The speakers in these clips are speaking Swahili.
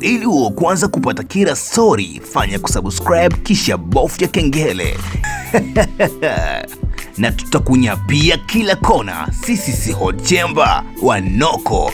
Ili uwe kwanza kupata kila story, fanya kusubscribe kisha bofya kengele. na tutakunyapia kila kona. Sisi si Hochemba, wanoko.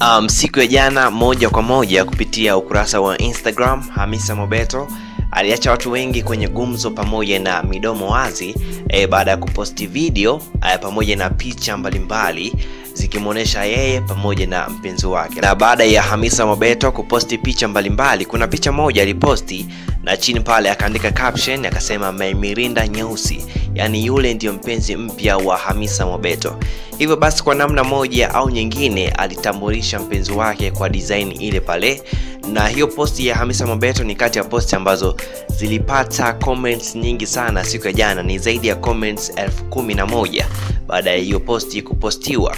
Um, siku ya jana moja kwa moja kupitia ukurasa wa Instagram, Hamisa Mobeto aliacha watu wengi kwenye gumzo pamoja na midomo wazi e, baada ya kuposti video e, pamoja na picha mbalimbali zikimwonyesha yeye pamoja na mpenzi wake. Na baada ya Hamisa Mobeto kuposti picha mbalimbali, kuna picha moja aliposti na chini pale akaandika caption akasema my mirinda nyeusi, yaani yule ndiyo mpenzi mpya wa Hamisa Mobeto. Hivyo basi kwa namna moja au nyingine alitambulisha mpenzi wake kwa design ile pale, na hiyo posti ya Hamisa Mobeto ni kati ya posti ambazo zilipata comments nyingi sana siku ya jana, ni zaidi ya comments elfu kumi na moja baada ya hiyo posti kupostiwa.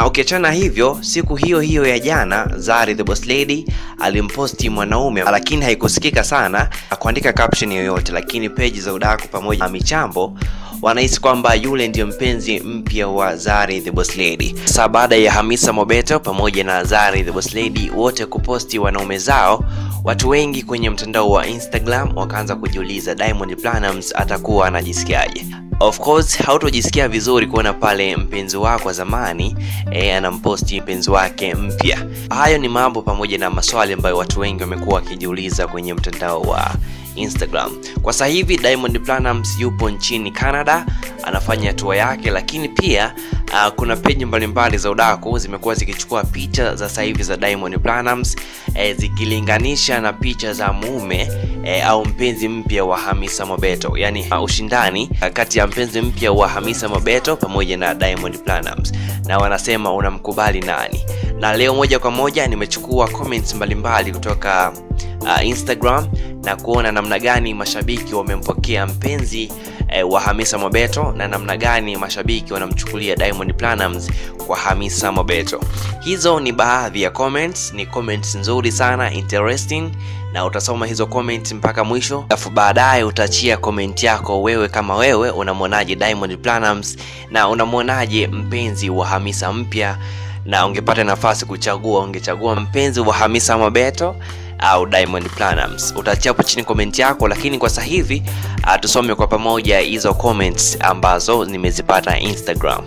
Uh, ukiachana okay, hivyo siku hiyo hiyo ya jana Zari the Boss Lady alimposti mwanaume, lakini haikusikika sana kuandika caption yoyote, lakini peji za udaku pamoja na michambo wanahisi kwamba yule ndiyo mpenzi mpya wa Zari the Boss Lady. Sasa baada ya Hamisa Mobeto pamoja na Zari the Boss Lady wote kuposti wanaume zao, watu wengi kwenye mtandao wa Instagram wakaanza kujiuliza Diamond Platnumz atakuwa anajisikiaje. Of course hautojisikia vizuri kuona pale mpenzi wako wa zamani e, anamposti mpenzi wake mpya. Hayo ni mambo pamoja na maswali ambayo watu wengi wamekuwa wakijiuliza kwenye mtandao wa Instagram. Kwa sasa hivi Diamond Platnumz yupo nchini Canada anafanya tour yake, lakini pia uh, kuna peji mbalimbali za udaku zimekuwa zikichukua picha za sasa hivi za Diamond Platnumz eh, zikilinganisha na picha za mume eh, au mpenzi mpya wa Hamisa Mobeto, yani uh, ushindani uh, kati ya mpenzi mpya wa Hamisa Mobeto pamoja na Diamond Platnumz, na wanasema unamkubali nani? Na leo moja kwa moja nimechukua comments mbalimbali kutoka uh, Instagram na kuona namna gani mashabiki wamempokea mpenzi eh, wa Hamisa Mobeto na namna gani mashabiki wanamchukulia Diamond Platnumz kwa Hamisa Mobeto. Hizo ni baadhi ya comments, ni comments nzuri sana interesting, na utasoma hizo comment mpaka mwisho, alafu baadaye utaachia comment yako wewe, kama wewe unamwonaje Diamond Platnumz na unamwonaje mpenzi wa Hamisa mpya, na ungepata nafasi kuchagua, ungechagua mpenzi wa Hamisa Mobeto au Diamond Platnumz. Utaachia hapo chini komenti yako, lakini kwa sasa hivi tusome kwa pamoja hizo comments ambazo nimezipata Instagram.